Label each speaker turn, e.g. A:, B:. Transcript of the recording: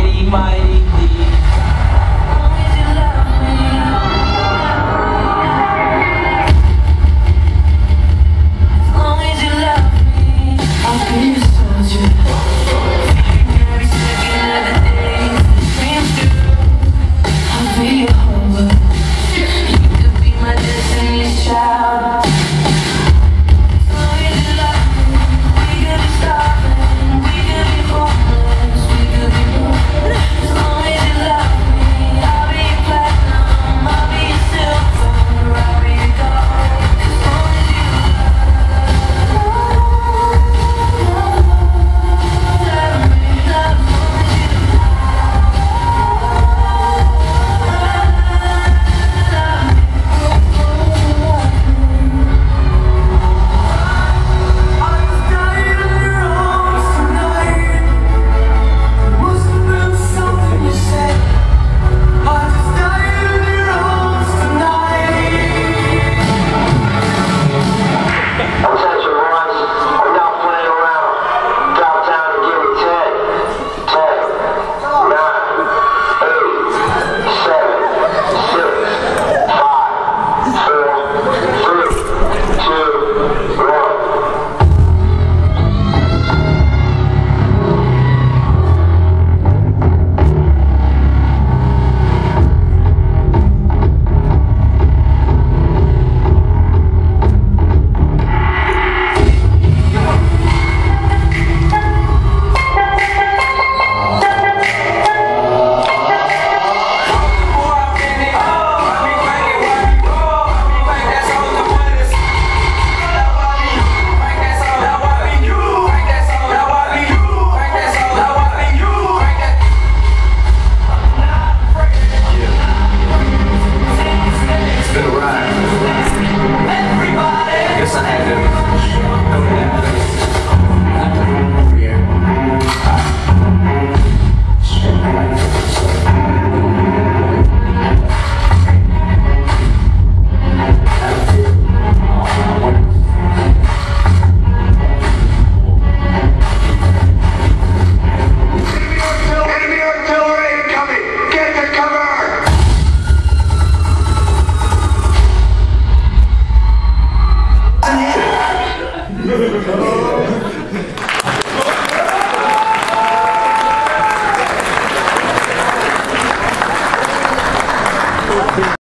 A: mighty, mighty.